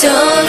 So